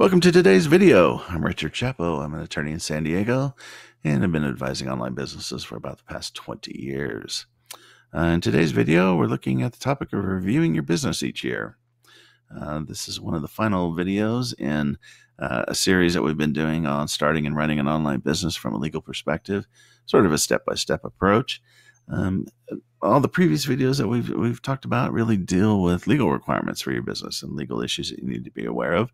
Welcome to today's video. I'm Richard Chapo. I'm an attorney in San Diego and I've been advising online businesses for about the past 20 years. Uh, in today's video, we're looking at the topic of reviewing your business each year. Uh, this is one of the final videos in uh, a series that we've been doing on starting and running an online business from a legal perspective, sort of a step by step approach. Um, all the previous videos that we've we've talked about really deal with legal requirements for your business and legal issues that you need to be aware of.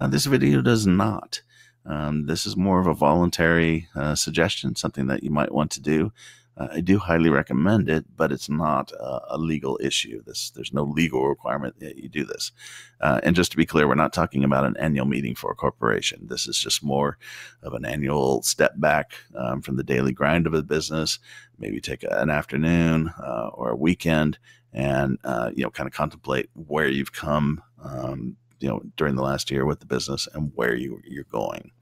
Uh, this video does not. Um, this is more of a voluntary uh, suggestion, something that you might want to do. Uh, I do highly recommend it, but it's not a, a, legal issue. This there's no legal requirement that you do this. Uh, and just to be clear, we're not talking about an annual meeting for a corporation. This is just more of an annual step back um, from the daily grind of a business. Maybe take a, an afternoon uh, or a weekend, and uh, you know, kind of contemplate where you've come. Um, you know, during the last year with the business and where you you're going.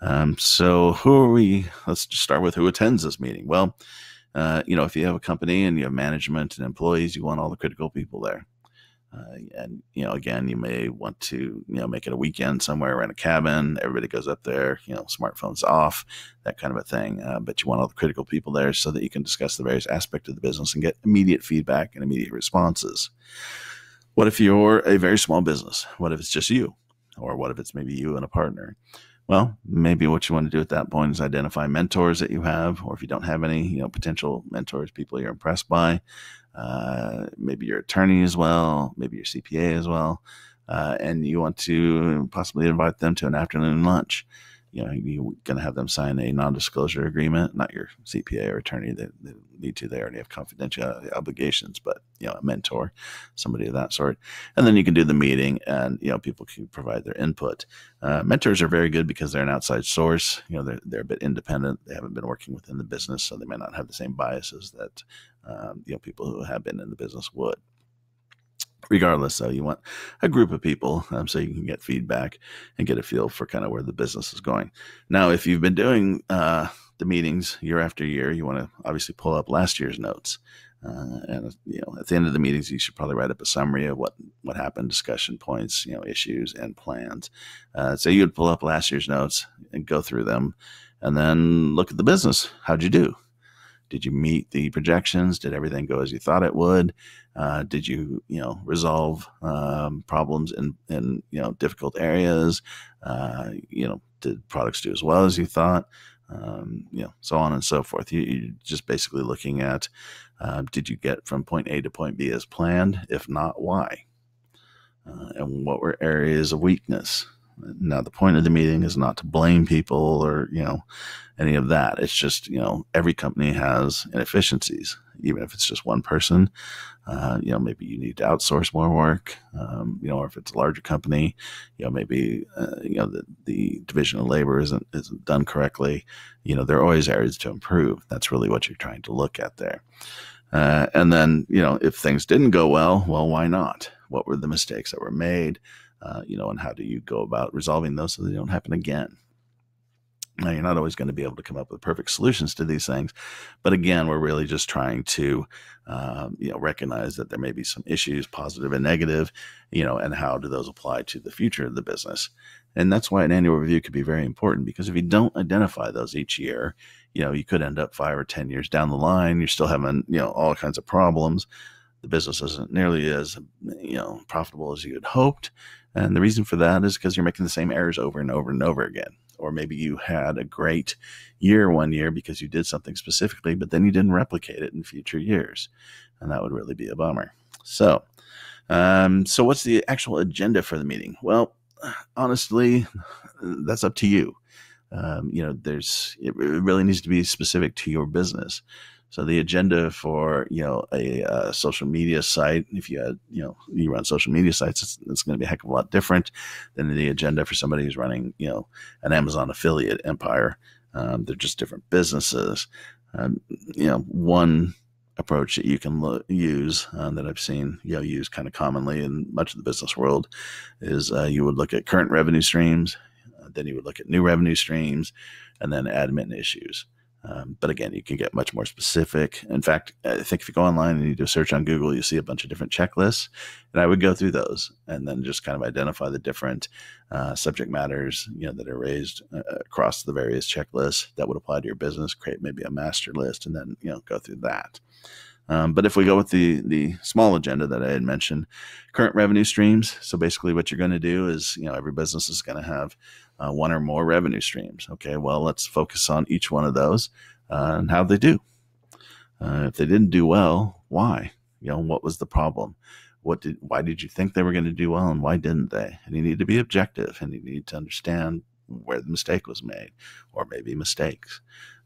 Um, so who are we? Let's just start with who attends this meeting. Well, uh, you know, if you have a company and you have management and employees, you want all the critical people there. Uh, and you know, again, you may want to you know make it a weekend somewhere in a cabin. Everybody goes up there. You know, smartphones off, that kind of a thing. Uh, but you want all the critical people there so that you can discuss the various aspects of the business and get immediate feedback and immediate responses. What if you're a very small business? What if it's just you, or what if it's maybe you and a partner? Well, maybe what you want to do at that point is identify mentors that you have, or if you don't have any, you know, potential mentors, people you're impressed by. Uh, maybe your attorney as well, maybe your CPA as well, uh, and you want to possibly invite them to an afternoon lunch you know, you're going to have them sign a non-disclosure agreement, not your CPA or attorney that, that need to. They already have confidential obligations, but you know, a mentor, somebody of that sort, and then you can do the meeting, and you know, people can provide their input. Uh, mentors are very good because they're an outside source. You know, they're they're a bit independent. They haven't been working within the business, so they may not have the same biases that um, you know people who have been in the business would regardless so you want a group of people um, so you can get feedback and get a feel for kind of where the business is going. Now if you've been doing uh, the meetings year after year you want to obviously pull up last year's notes. Uh, and you know at the end of the meetings you should probably write up a summary of what what happened discussion points you know issues and plans. Uh, so you would pull up last year's notes and go through them and then look at the business. How'd you do did you meet the projections? Did everything go as you thought it would? Uh, did you, you know, resolve um, problems in, in, you know, difficult areas? Uh, you know, did products do as well as you thought? Um, you know, so on and so forth. You, are just basically looking at uh, did you get from point A to point B as planned? If not, why? Uh, and what were areas of weakness? Now, the point of the meeting is not to blame people or, you know, any of that. It's just, you know, every company has inefficiencies, even if it's just one person. Uh, you know, maybe you need to outsource more work, um, you know, or if it's a larger company, you know, maybe, uh, you know, the, the division of labor isn't, isn't done correctly. You know, there are always areas to improve. That's really what you're trying to look at there. Uh, and then, you know, if things didn't go well, well, why not? What were the mistakes that were made? Uh, you know, and how do you go about resolving those so they don't happen again? Now, you're not always going to be able to come up with perfect solutions to these things, but again, we're really just trying to, um, you know, recognize that there may be some issues, positive and negative, you know, and how do those apply to the future of the business. And that's why an annual review could be very important because if you don't identify those each year, you know, you could end up five or ten years down the line, you're still having, you know, all kinds of problems. The business isn't nearly as, you know, profitable as you had hoped and the reason for that is because you're making the same errors over and over and over again. Or maybe you had a great year one year because you did something specifically, but then you didn't replicate it in future years. And that would really be a bummer. So, um, so what's the actual agenda for the meeting? Well, honestly, that's up to you. Um, you know, there's it really needs to be specific to your business. So the agenda for you know a, a, social media site, if you had you know you run social media sites, it's, it's going to be a heck of a lot different than the agenda for somebody who's running you know an Amazon affiliate empire. Um, they're just different businesses. Um, you know, one approach that you can lo- use uh, that I've seen you know used kind of commonly in much of the business world is uh, you would look at current revenue streams, uh, then you would look at new revenue streams, and then admin issues. Um, but again, you can get much more specific. In fact, I think if you go online and you do a search on Google, you see a bunch of different checklists. And I would go through those and then just kind of identify the different uh, subject matters, you know, that are raised uh, across the various checklists that would apply to your business. Create maybe a master list, and then you know go through that. Um, but if we go with the the small agenda that I had mentioned, current revenue streams. So basically, what you're going to do is, you know, every business is going to have uh, one or more revenue streams. Okay, well, let's focus on each one of those uh, and how they do. Uh, if they didn't do well, why? You know, what was the problem? What did? Why did you think they were going to do well, and why didn't they? And you need to be objective, and you need to understand where the mistake was made, or maybe mistakes,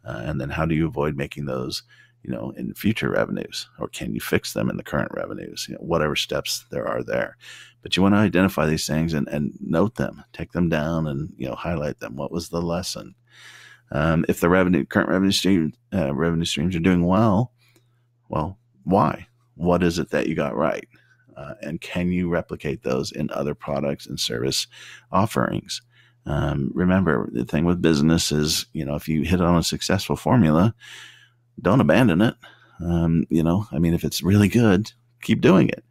uh, and then how do you avoid making those you know, in future revenues, or can you fix them in the current revenues? You know, whatever steps there are there. But you want to identify these things and, and note them, take them down, and you know, highlight them. What was the lesson? Um, if the revenue, current revenue stream, uh, revenue streams are doing well, well, why? What is it that you got right? Uh, and can you replicate those in other products and service offerings? Um, remember, the thing with business is, you know, if you hit on a successful formula, don't abandon it. Um, you know, I mean, if it's really good, keep doing it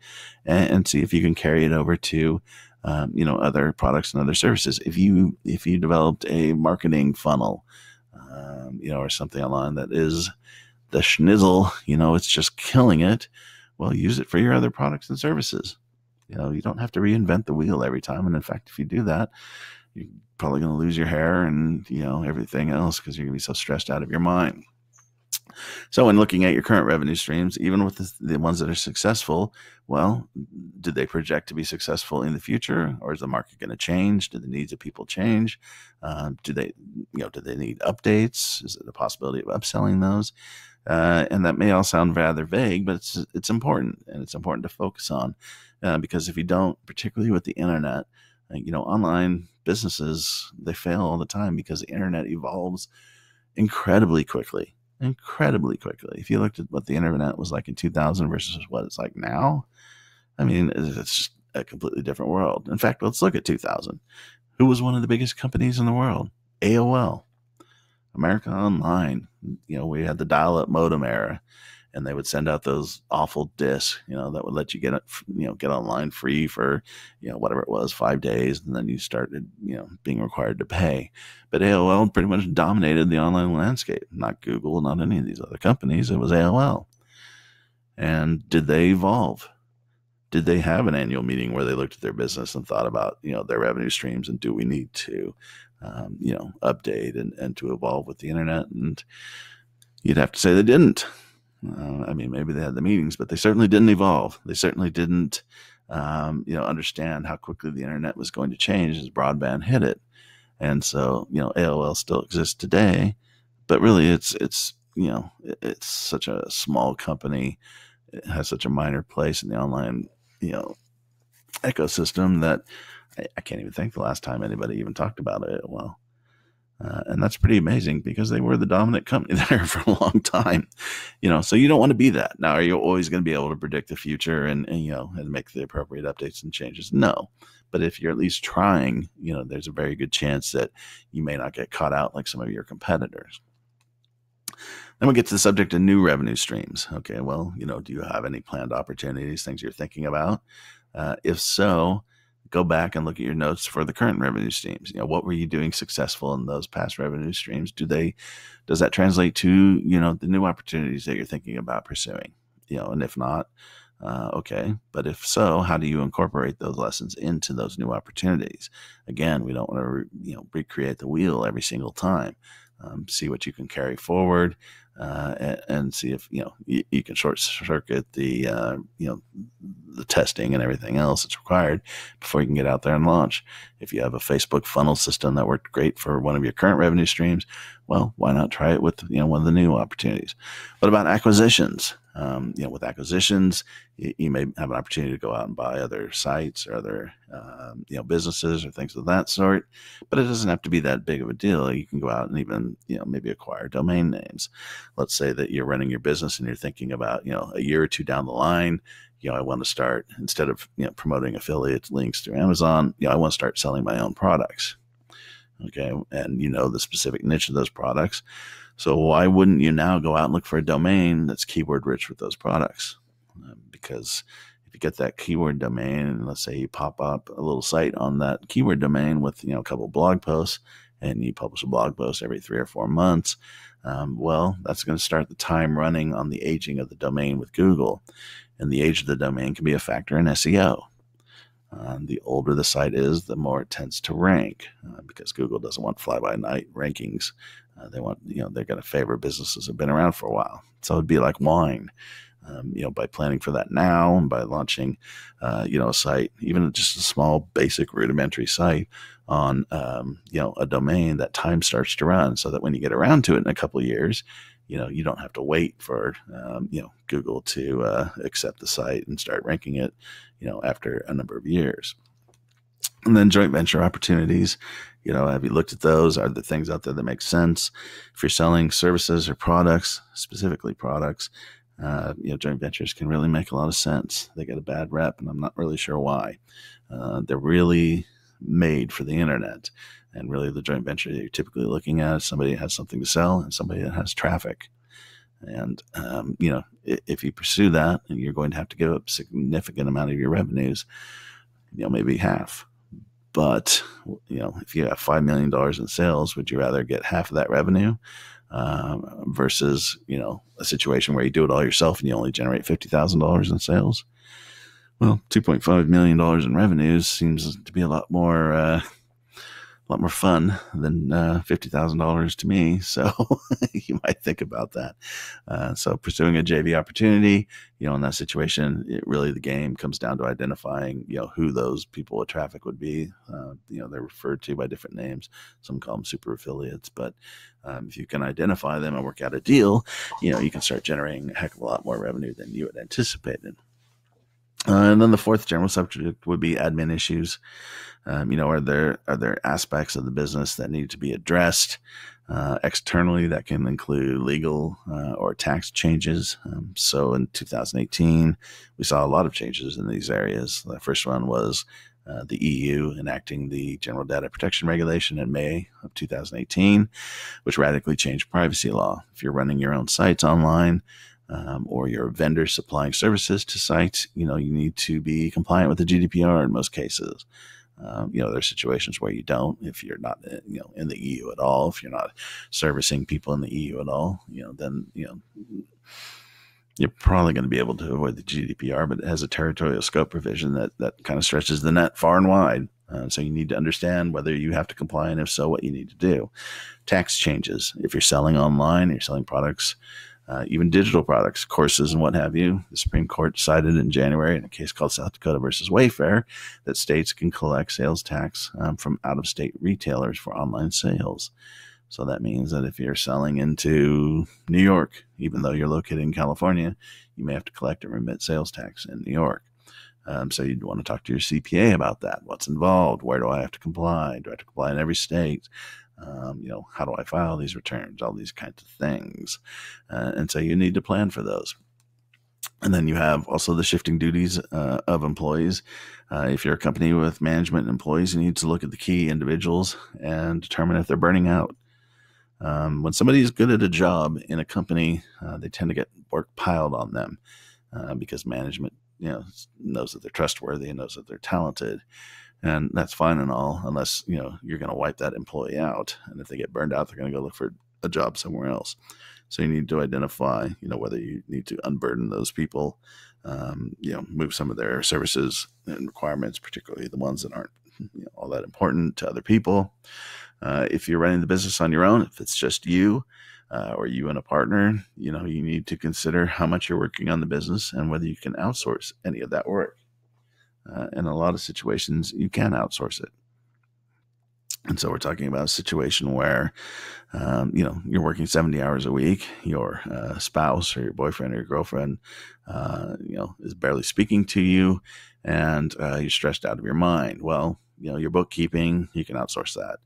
and, and see if you can carry it over to, um, you know, other products and other services. If you if you developed a marketing funnel, um, you know, or something online that is the schnizzle, you know, it's just killing it. Well, use it for your other products and services. You know, you don't have to reinvent the wheel every time. And in fact, if you do that, you're probably going to lose your hair and you know everything else because you're going to be so stressed out of your mind. So, in looking at your current revenue streams, even with the, the, ones that are successful, well, did they project to be successful in the future, or is the market going to change? Do the needs of people change? Uh, do they, you know, do they need updates? Is it a possibility of upselling those? Uh, and that may all sound rather vague, but it's it's important, and it's important to focus on uh, because if you don't, particularly with the internet, uh, you know, online businesses they fail all the time because the internet evolves incredibly quickly incredibly quickly. If you looked at what the internet was like in 2000 versus what it's like now, I mean, it's just a completely different world. In fact, let's look at 2000. Who was one of the biggest companies in the world? AOL, America Online. You know, we had the dial up modem era and they would send out those awful discs, you know, that would let you get it, you know, get online free for, you know, whatever it was, five days, and then you started, you know, being required to pay. But AOL pretty much dominated the online landscape. Not Google, not any of these other companies. It was AOL. And did they evolve? Did they have an annual meeting where they looked at their business and thought about, you know, their revenue streams and do we need to, um, you know, update and, and to evolve with the internet? And you'd have to say they didn't uh, I mean, maybe they had the meetings, but they certainly didn't evolve. They certainly didn't, um, you know, understand how quickly the internet was going to change as broadband hit it. And so, you know, AOL still exists today, but really, it's it's you know, it's such a small company. It has such a minor place in the online, you know, ecosystem that I, I can't even think the last time anybody even talked about it. Well, uh, and that's pretty amazing because they were the dominant company there for a long time, you know. So you don't want to be that. Now, are you always going to be able to predict the future and, and you know and make the appropriate updates and changes? No, but if you're at least trying, you know, there's a very good chance that you may not get caught out like some of your competitors. Then we get to the subject of new revenue streams. Okay, well, you know, do you have any planned opportunities, things you're thinking about? Uh, if so, go back and look at your notes for the current revenue streams. You know, what were you doing successful in those past revenue streams? Do they does that translate to, you know, the new opportunities that you're thinking about pursuing? You know, and if not, uh, okay. But if so, how do you incorporate those lessons into those new opportunities? Again, we don't want to, re, you know, recreate the wheel every single time. Um, see what you can carry forward uh, and, and, see if you know you, you can short circuit the uh, you know the testing and everything else that's required before you can get out there and launch. If you have a Facebook funnel system that worked great for one of your current revenue streams, well, why not try it with you know one of the new opportunities? What about acquisitions? Um, you know, with acquisitions, you, you, may have an opportunity to go out and buy other sites or other um, you know businesses or things of that sort. But it doesn't have to be that big of a deal. You can go out and even you know maybe acquire domain names. Let's say that you're running your business and you're thinking about you know a year or two down the line. You know, I want to start instead of you know promoting affiliate links through Amazon. You know, I want to start selling my own products. Okay, and you know the specific niche of those products So why wouldn't you now go out and look for a domain that's keyword rich with those products? Uh, because if you get that keyword domain, and let's say you pop up a little site on that keyword domain with you know a couple blog posts, and you publish a blog post every three or four months, um, well, that's going to start the time running on the aging of the domain with Google, and the age of the domain can be a factor in SEO. Um, the older the site is, the more it tends to rank uh, because Google doesn't want fly by night rankings. Uh, they want, you know, they're going to favor businesses that have been around for a while. So it'd be like wine. Um, you know, by planning for that now and by launching, uh, you know, a site, even just a small, basic, rudimentary site on, um, you know, a domain, that time starts to run so that when you get around to it in a couple of years, you know, you don't have to wait for, um, you know, Google to uh, accept the site and start ranking it, you know, after a number of years. And then joint venture opportunities. You know, have you looked at those? Are the things out there that make sense? If you're selling services or products, specifically products, uh, you know, joint ventures can really make a lot of sense. They get a bad rep, and I'm not really sure why. Uh, they're really made for the internet. And really, the joint venture that you're typically looking at is somebody that has something to sell and somebody that has traffic. And, um, you know, if you pursue that, and you're going to have to give up significant amount of your revenues, you know, maybe half. But, you know, if you have $5 million in sales, would you rather get half of that revenue um, versus, you know, a situation where you do it all yourself and you only generate $50,000 in sales? Well, $2.5 million in revenues seems to be a lot more, uh, a lot more fun than uh, $50,000 to me. So you might think about that. Uh, so pursuing a JV opportunity, you know, in that situation, it really the game comes down to identifying, you know, who those people with traffic would be. Uh, you know, they're referred to by different names. Some call them super affiliates, but um, if you can identify them and work out a deal, you know, you can start generating a heck of a lot more revenue than you had anticipated. Uh, and then the fourth general subject would be admin issues. Um, you know, are there are there aspects of the business that need to be addressed uh, externally that can include legal uh, or tax changes? Um, so in 2018, we saw a lot of changes in these areas. The first one was uh, the EU enacting the General Data Protection Regulation in May of 2018, which radically changed privacy law. If you're running your own sites online, um, or your vendor supplying services to sites, you know, you need to be compliant with the GDPR in most cases. Um, you know, there's situations where you don't if you're not, uh, you know, in the EU at all. If you're not servicing people in the EU at all, you know, then you know you're probably going to be able to avoid the GDPR. But it has a territorial scope provision that that kind of stretches the net far and wide. Uh, so you need to understand whether you have to comply, and if so, what you need to do. Tax changes if you're selling online, you're selling products uh, even digital products, courses, and what have you. The Supreme Court decided in January in a case called South Dakota versus Wayfair that states can collect sales tax um, from out of state retailers for online sales. So that means that if you're selling into New York, even though you're located in California, you may have to collect and remit sales tax in New York. Um, so you'd want to talk to your CPA about that. What's involved? Where do I have to comply? Do I have to comply in every state? Um, you know, how do I file these returns? All these kinds of things. Uh, and so you need to plan for those. And then you have also the shifting duties uh, of employees. Uh, if you're a company with management employees, you need to look at the key individuals and determine if they're burning out. Um, when somebody is good at a job in a company, uh, they tend to get work piled on them uh, because management, you know, knows that they're trustworthy and knows that they're talented and that's fine and all unless you know you're going to wipe that employee out and if they get burned out they're going to go look for a job somewhere else. So you need to identify you know whether you need to unburden those people um, you know move some of their services and requirements particularly the ones that aren't you know, all that important to other people. Uh, if you're running the business on your own if it's just you uh, or you and a partner you know you need to consider how much you're working on the business and whether you can outsource any of that work uh, in a lot of situations, you can outsource it. And so we're talking about a situation where, um, you know, you're working 70 hours a week, your uh, spouse or your boyfriend or your girlfriend, uh, you know, is barely speaking to you and uh, you're stressed out of your mind. Well, you know, your bookkeeping, you can outsource that.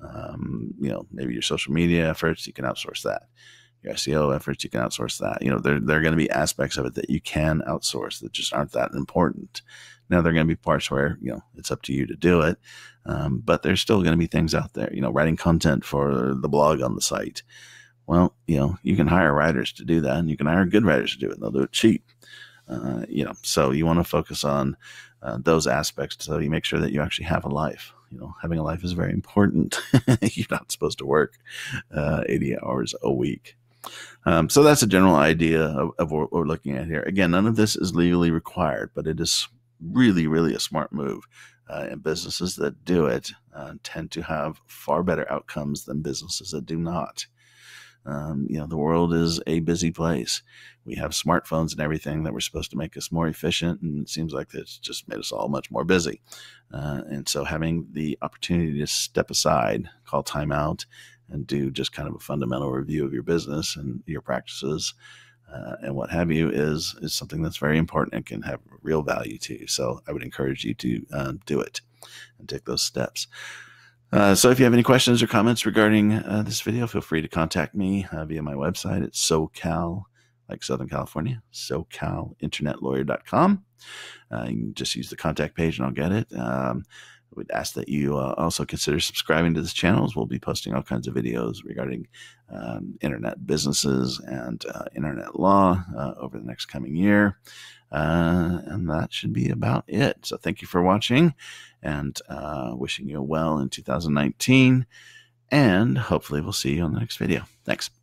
Um, you know, maybe your social media efforts, you can outsource that. Your SEO efforts, you can outsource that. You know, there, there are going to be aspects of it that you can outsource that just aren't that important. Now there are going to be parts where you know it's up to you to do it, um, but there's still going to be things out there. You know, writing content for the blog on the site, Well, you know, you can hire writers to do that, and you can hire good writers to do it. And they'll do it cheap. Uh, you know, so you want to focus on uh, those aspects so you make sure that you actually have a life. You know, having a life is very important. You're not supposed to work uh, 80 hours a week. Um, so that's a general idea of, of, what we're looking at here. Again, none of this is legally required, but it is really, really a smart move. Uh, and businesses that do it uh, tend to have far better outcomes than businesses that do not. Um, you know, the world is a busy place. We have smartphones and everything that were supposed to make us more efficient, and it seems like it's just made us all much more busy. Uh, and so, having the opportunity to step aside, call time out, and do just kind of a fundamental review of your business and your practices uh, and what have you is is something that's very important and can have real value to you. So, I would encourage you to uh, do it and take those steps. Uh, so if you have any questions or comments regarding uh, this video, feel free to contact me uh, via my website at SoCal, like Southern California, SoCalInternetLawyer.com. Uh, you can just use the contact page and I'll get it. Um, Would ask that you uh, also consider subscribing to this channel as we'll be posting all kinds of videos regarding um, internet businesses and uh, internet law over the next coming year. and that should be about it. So thank you for watching and uh, wishing you well in 2019. And hopefully, we'll see you on the next video. Thanks.